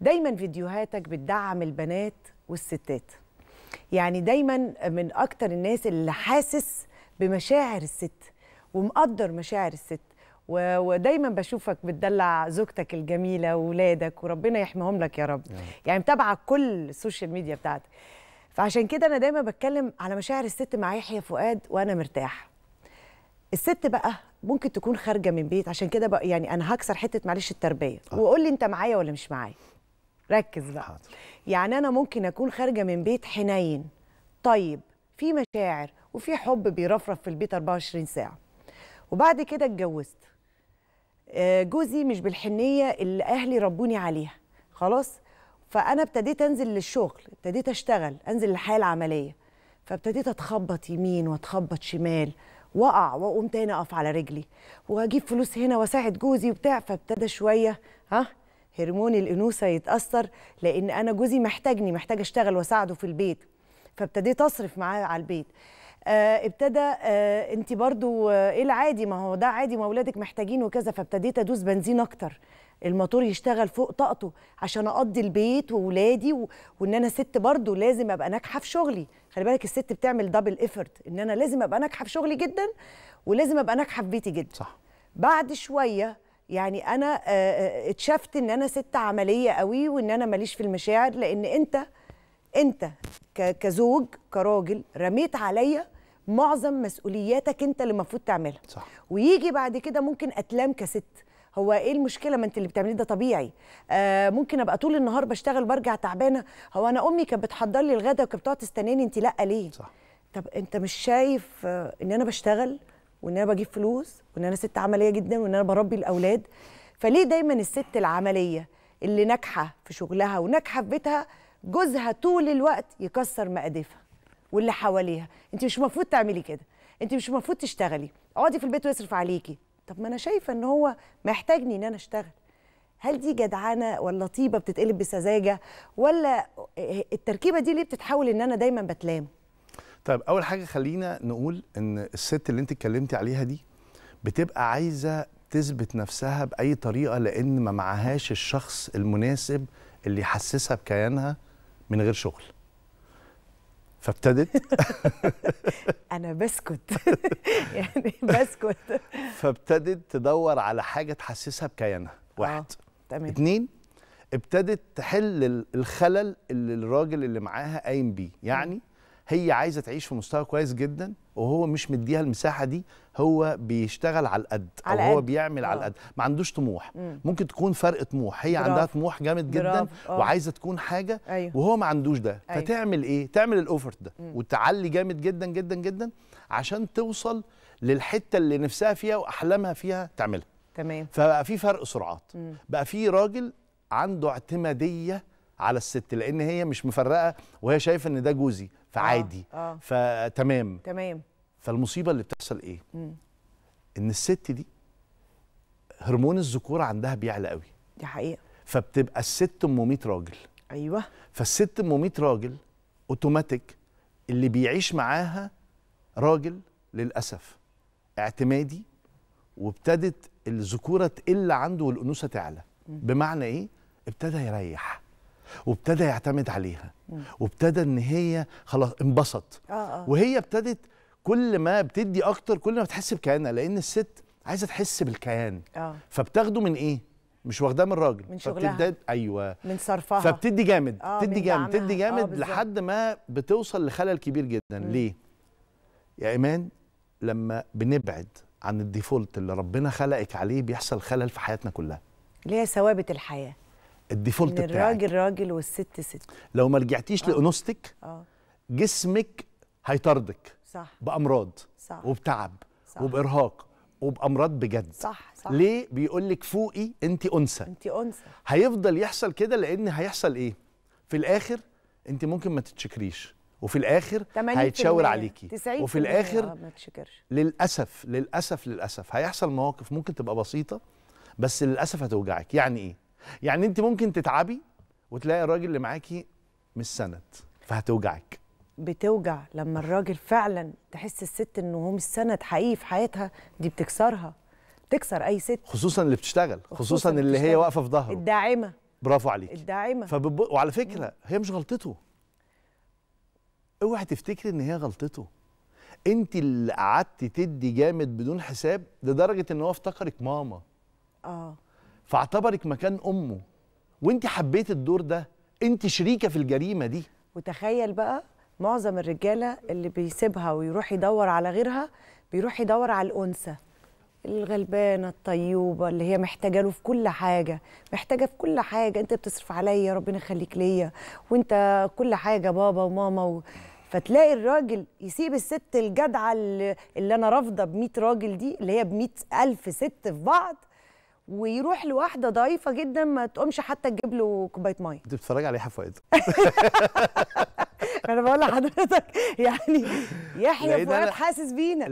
دايما فيديوهاتك بتدعم البنات والستات. يعني دايما من أكتر الناس اللي حاسس بمشاعر الست ومقدر مشاعر الست. ودايما بشوفك بتدلع زوجتك الجميلة واولادك وربنا يحميهم لك يا رب. يعني متابعة كل ال social media بتاعتك. فعشان كده أنا دايما بتكلم على مشاعر الست مع يحيى فؤاد وأنا مرتاح. الست بقى ممكن تكون خارجة من بيت عشان كده بقى يعني أنا هكسر حتة معلش التربية. وقول لي أنت معايا ولا مش معايا. ركز بقى. حاضر. يعني أنا ممكن أكون خارجة من بيت حنين. طيب في مشاعر وفي حب بيرفرف في البيت 24 ساعة. وبعد كده اتجوزت. آه، جوزي مش بالحنية اللي أهلي ربوني عليها. خلاص؟ فأنا ابتديت أنزل للشغل ابتديت أشتغل أنزل للحياة العملية. فابتديت أتخبط يمين وأتخبط شمال. وأقع وأقوم تاني أقف على رجلي. وأجيب فلوس هنا وأساعد جوزي وبتاع. فابتدى شوية ها؟ هرمون الإنوثة يتأثر لأن أنا جوزي محتاجني محتاج أشتغل وأساعده في البيت فابتديت أصرف معاه على البيت. آه ابتدى آه انت برضو آه إيه العادي؟ ما هو ده عادي ما اولادك محتاجين وكذا فابتديت أدوس بنزين أكتر. الموتور يشتغل فوق طاقته عشان أقضي البيت واولادي و... وإن أنا ست برضو لازم أبقى ناجحة في شغلي. خلي بالك الست بتعمل double effort إن أنا لازم أبقى ناجحة في شغلي جدا ولازم أبقى ناجحة في بيتي جدا. صح. بعد شوية يعني أنا آه، آه، اتشفت إن أنا ست عملية قوي وإن أنا ماليش في المشاعر لأن أنت أنت كزوج كراجل رميت عليا معظم مسؤولياتك أنت اللي المفروض تعملها. صح. ويجي بعد كده ممكن أتلام كست. هو إيه المشكلة؟ ما أنت اللي بتعمليه ده طبيعي. آه ممكن أبقى طول النهار بشتغل برجع تعبانة. هو أنا أمي كانت بتحضر لي الغدا وكانت بتقعد تستناني أنت لأ ليه؟ صح. طب أنت مش شايف آه، إن أنا بشتغل؟ وإن أنا بجيب فلوس وإن أنا ست عملية جدا وإن أنا بربي الأولاد. فليه دايما الست العملية اللي ناجحة في شغلها وناجحة في بيتها جوزها طول الوقت يكسر مقاديفها واللي حواليها؟ أنت مش المفروض تعملي كده. أنت مش المفروض تشتغلي. اقعدي في البيت ويصرف عليكي. طب ما أنا شايفة إن هو محتاجني إن أنا أشتغل. هل دي جدعانه ولا طيبة بتتقلب بسذاجة ولا التركيبة دي ليه بتتحول إن أنا دايما بتلام؟ طيب أول حاجة خلينا نقول إن الست اللي أنت اتكلمتي عليها دي بتبقى عايزة تثبت نفسها بأي طريقة لأن ما معهاش الشخص المناسب اللي يحسسها بكيانها من غير شغل. فابتدت؟ أنا بسكت. يعني بسكت. فابتدت تدور على حاجة تحسسها بكيانها. واحد. آه، تمام. اتنين ابتدت تحل ال- الخلل اللي الراجل اللي معاها قايم بيه. يعني هي عايزة تعيش في مستوى كويس جدا وهو مش مديها المساحة دي هو بيشتغل على القد أو على هو قد. بيعمل على آه. القد ما عندوش طموح ممكن تكون فرق طموح هي برافو. عندها طموح جامد جدا برافو. آه. وعايزة تكون حاجة أيوه. وهو ما عندوش ده أيوه. فتعمل إيه تعمل الاوفرت ده وتعلي جامد جدا جدا جدا عشان توصل للحتة اللي نفسها فيها وأحلامها فيها تعملها تمام فبقى في فرق سرعات بقى في راجل عنده اعتمادية على الست لأن هي مش مفرقة وهي شايفة إن ده جوزي فعادي. آه. فتمام تمام. فالمصيبة اللي بتحصل إيه؟ إن الست دي هرمون الذكوره عندها بيعلى قوي. دي حقيقة. فبتبقى الست أم 100 راجل. أيوه. فالست أم 100 راجل اوتوماتيك اللي بيعيش معاها راجل للأسف اعتمادي وابتدت الذكورة تقل عنده والأنوثة تعلى. بمعنى إيه؟ ابتدى يريح. وابتدى يعتمد عليها. وابتدى إن هي خلاص انبسط. آه آه. وهي ابتدت كل ما بتدي أكتر كل ما بتحس بكيانها لأن الست عايزة تحس بالكيان. آه. فبتاخده من إيه؟ مش واخداه من الراجل. من شغلها. فبتدي أيوه. من صرفها. فبتدي جامد آه، تدي من جامد دعمها. تدي آه، جامد. لحد ما بتوصل لخلل كبير جدا. ليه؟ يا إيمان لما بنبعد عن ال default اللي ربنا خلقك عليه بيحصل خلل في حياتنا كلها. اللي هي ثوابت الحياة. ال default بتاعك الراجل راجل والست ست. لو ما رجعتيش لأنوثتك آه. جسمك هيطاردك صح. بأمراض صح. وبتعب صح. وبإرهاق وبأمراض بجد. صح صح. ليه بيقول لك فوقي أنت أنثى؟ أنت أنثى. هيفضل يحصل كده لأن هيحصل إيه؟ في الآخر أنت ممكن ما تتشكريش وفي الآخر 80% هيتشاور عليكي 90% وفي الآخر آه ما تشكرش. للأسف للأسف للأسف هيحصل مواقف ممكن تبقى بسيطة بس للأسف هتوجعك. يعني إيه؟ يعني انت ممكن تتعبي وتلاقي الراجل اللي معاكي مش سند فهتوجعك. بتوجع لما الراجل فعلا تحس الست إنه هو مش سند حقيقي في حياتها دي بتكسرها تكسر أي ست. خصوصا اللي بتشتغل خصوصا, خصوصاً اللي هي بتشتغل. واقفة في ظهره. الداعمة. برافو عليك الداعمة. فبب... وعلى فكرة هي مش غلطته. اوعي تفتكري إن هي غلطته. انت اللي قعدتي تدي جامد بدون حساب لدرجة إن هو افتكرك ماما. آه. فاعتبرك مكان أمه. وأنت حبيت الدور ده. أنت شريكة في الجريمة دي. وتخيل بقى معظم الرجالة اللي بيسيبها ويروح يدور على غيرها بيروح يدور على الأنثى. الغلبانة الطيوبة اللي هي محتاجة له في كل حاجة. محتاجة في كل حاجة. أنت بتصرف عليا ربنا يخليك ليا. وأنت كل حاجة بابا وماما و... فتلاقي الراجل يسيب الست الجدعة اللي, اللي أنا رافضة ب 100 راجل دي اللي هي ب ألف ست في بعض ويروح لواحدة ضعيفة جدا ما تقومش حتى تجيب له كوباية مية. انت بتتفرجي على يحيى فؤاد أنا بقول لحضرتك يعني يحيى فؤاد حاسس بينا.